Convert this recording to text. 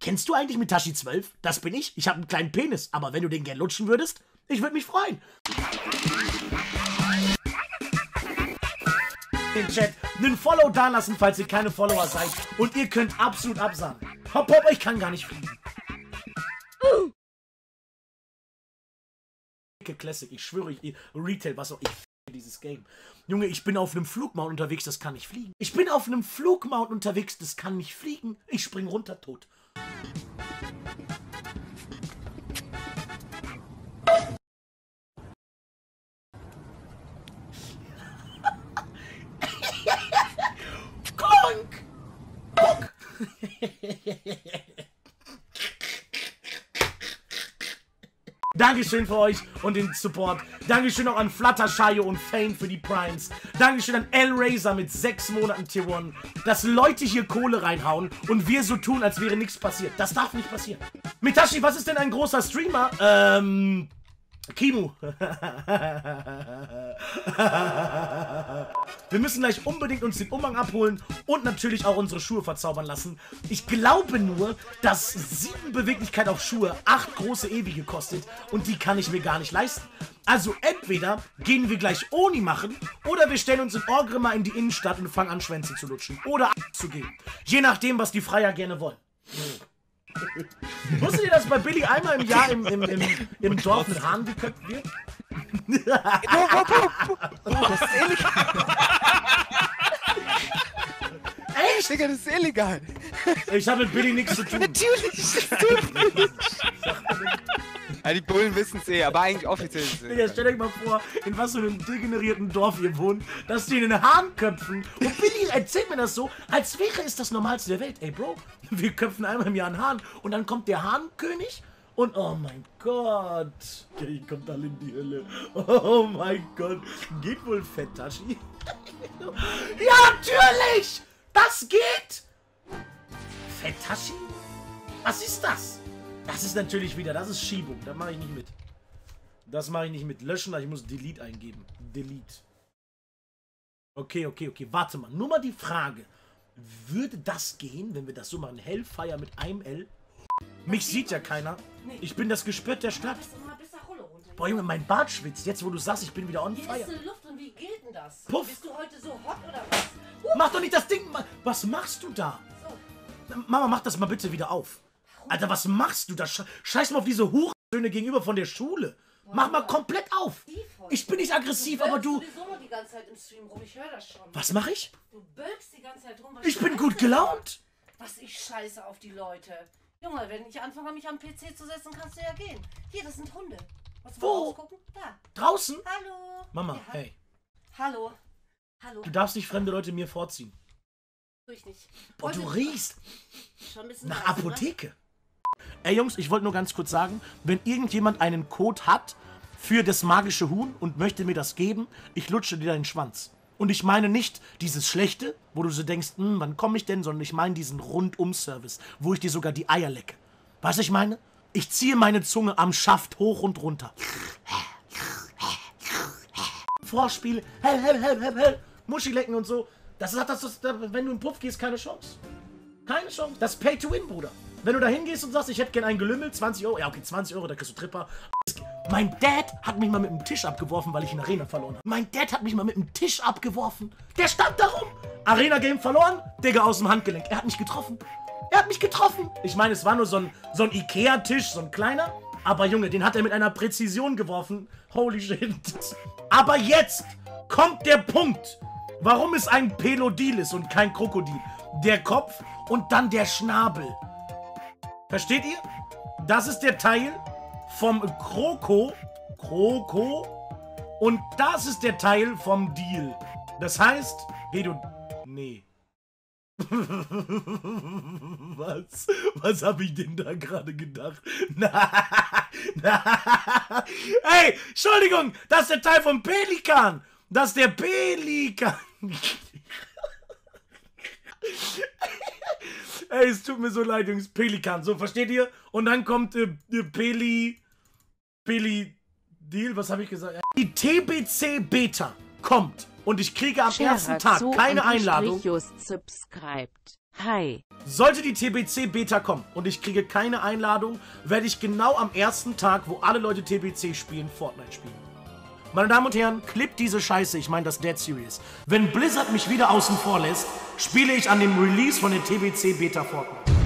Kennst du eigentlich Mitashi 12? Das bin ich. Ich habe einen kleinen Penis. Aber wenn du den gern lutschen würdest, ich würde mich freuen. Den Chat einen Follow dalassen, falls ihr keine Follower seid. Und ihr könnt absolut absagen. Hopp, hopp, ich kann gar nicht fliegen. Classic, ich schwöre, ich, Retail, was auch ich dieses Game. Junge, ich bin auf einem Flugmount unterwegs, das kann nicht fliegen. Ich bin auf einem Flugmount unterwegs, das kann nicht fliegen. Ich spring runter tot. Clunk! Dankeschön für euch und den Support. Dankeschön auch an Fluttershy und Fane für die Primes. Dankeschön an L-Razor mit sechs Monaten Tier 1. Dass Leute hier Kohle reinhauen und wir so tun, als wäre nichts passiert. Das darf nicht passieren. Mitashi, was ist denn ein großer Streamer? Ähm... Kimu. Wir müssen gleich unbedingt uns den Umhang abholen und natürlich auch unsere Schuhe verzaubern lassen. Ich glaube nur, dass sieben Beweglichkeit auf Schuhe acht große Ewige kostet und die kann ich mir gar nicht leisten. Also entweder gehen wir gleich Oni machen oder wir stellen uns in Orgrimmar in die Innenstadt und fangen an Schwänze zu lutschen oder zu gehen. Je nachdem, was die Freier gerne wollen. Wusstet ihr, dass bei Billy einmal im Jahr im, im, im, im Dorf mit Hahn geköpft wird? Oh, das ist illegal. Echt? Digga, das ist illegal. Ich habe mit Billy nichts zu tun. Natürlich. Das wir nicht. Ja, die Bullen wissen es eh, aber eigentlich offiziell ist es Digga, stellt euch mal vor, in was für einem degenerierten Dorf ihr wohnt, dass die einen Hahn köpfen. Und Billy erzählt mir das so, als wäre es das Normalste der Welt. Ey, Bro, wir köpfen einmal im Jahr einen Hahn und dann kommt der Hahnkönig und oh mein Gott. Okay, kommt alle in die Hölle. Oh mein Gott. Geht wohl fett, Tashi? ja, natürlich! Das geht! Fetashi? Was ist das? Das ist natürlich wieder, das ist Schiebung. Da mache ich nicht mit. Das mache ich nicht mit. Löschen, ich muss Delete eingeben. Delete. Okay, okay, okay. Warte mal. Nur mal die Frage. Würde das gehen, wenn wir das so machen? Hellfire mit einem L? Mich sieht ja keiner. Ich bin das Gespött der Stadt. Boah, Junge, mein Bart schwitzt. Jetzt, wo du sagst, ich bin wieder on fire. ist die Luft und wie geht denn das? Puff. Bist du heute so hot oder was? Mach doch nicht das Ding. Was machst du da? Mama, mach das mal bitte wieder auf. Alter, was machst du da? Sche- Scheiß mal auf diese Hurensöhne gegenüber von der Schule. Mach mal komplett auf. Ich bin nicht aggressiv, aber du... nur die ganze Zeit im Stream rum, ich höre das schon. Was mache ich? Du bölkst die ganze Zeit rum. Was Ich bin gut gelaunt. Was ich scheiße auf die Leute. Junge, wenn ich anfange, mich am PC zu setzen, kannst du ja gehen. Hier, das sind Hunde. Was Wo? Da. Draußen? Hallo. Mama, Ja. hey. Hallo. Hallo. Du darfst nicht fremde Leute mir vorziehen. Tu ich nicht. Boah, du riechst Schon ein bisschen nach? Apotheke. Ey Jungs, ich wollte nur ganz kurz sagen, wenn irgendjemand einen Code hat für das magische Huhn und möchte mir das geben, ich lutsche dir deinen Schwanz. Und ich meine nicht dieses Schlechte, wo du so denkst, hm, wann komme ich denn, sondern ich meine diesen Rundum-Service, wo ich dir sogar die Eier lecke. Du, ich meine? Ich ziehe meine Zunge am Schaft hoch und runter. Vorspiel, hell, hell, hell, hell, hell, Muschi lecken und so. Das hat das, das, wenn du in Puff gehst, keine Chance. Keine Chance. Das ist Pay to Win, Bruder. Wenn du da hingehst und sagst, ich hätte gern ein Gelümmel, 20 Euro, ja okay, 20 Euro, da kriegst du Tripper. Mein Dad hat mich mal mit dem Tisch abgeworfen, weil ich in Arena verloren habe. Mein Dad hat mich mal mit dem Tisch abgeworfen. Der stand da rum. Arena Game verloren, Digga aus dem Handgelenk. Er hat mich getroffen. Er hat mich getroffen. Ich meine, es war nur so ein, so ein Ikea-Tisch, so ein kleiner. Aber Junge, den hat er mit einer Präzision geworfen. Holy shit. Aber jetzt kommt der Punkt, warum es ein Pelodil ist und kein Krokodil. Der Kopf und dann der Schnabel. Versteht ihr? Das ist der Teil vom Kroko. Kroko. Und das ist der Teil vom Deal. Das heißt, Pedo... Nee. Was? Was habe ich denn da gerade gedacht? Na, na. Hey, Entschuldigung, das ist der Teil vom Pelikan. Das ist der Pelikan. Ey, es tut mir so leid, Jungs. Pelikan, so versteht ihr? Und dann kommt äh, äh, Peli. Peli. Deal, was habe ich gesagt? Die TBC Beta kommt. Und ich kriege am ersten Scherer Tag Zoo keine Einladung. Hi. Sollte die TBC Beta kommen und ich kriege keine Einladung, werde ich genau am ersten Tag, wo alle Leute TBC spielen, Fortnite spielen. Meine Damen und Herren, clip diese Scheiße, ich meine das Dead Series. Wenn Blizzard mich wieder außen vor lässt, spiele ich an dem Release von der TBC Beta Fortnite.